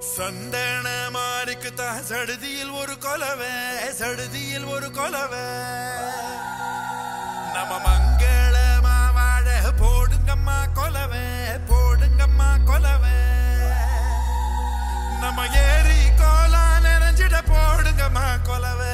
சந்தன மாறிக்கு தான் சடுதியில் ஒரு கொலவை சடுதியில் ஒரு கொலவை. நம்ம மங்களமா வாழ போடுங்கம்மா கொலவை போடுங்கம்மா கொலவை. நம்ம ஏரி கோலா நிறைஞ்சிட போடுங்கம்மா கொலவை.